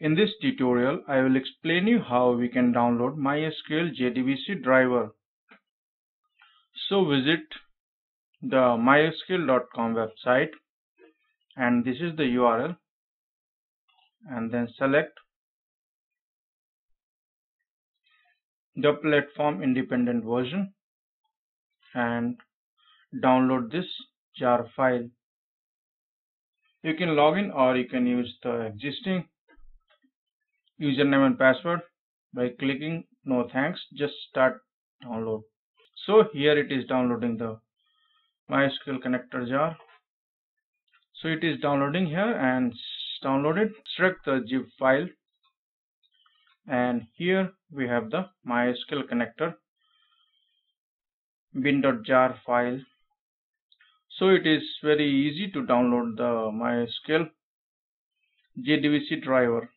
In this tutorial, I will explain you how we can download MySQL JDBC driver. So visit the mysql.com website and this is the URL and then select the platform independent version and download this jar file. You can log in or you can use the existing username and password by clicking no thanks just start download. So here it is downloading the MySQL connector jar. So it is downloading here and downloaded. Extract the zip file. And here we have the MySQL connector bin.jar file. So it is very easy to download the MySQL. JDBC driver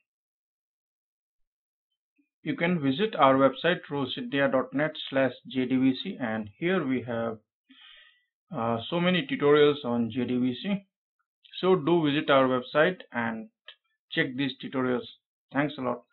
you can visit our website roseindia.net slash jdbc and here we have uh, so many tutorials on jdbc so do visit our website and check these tutorials. Thanks a lot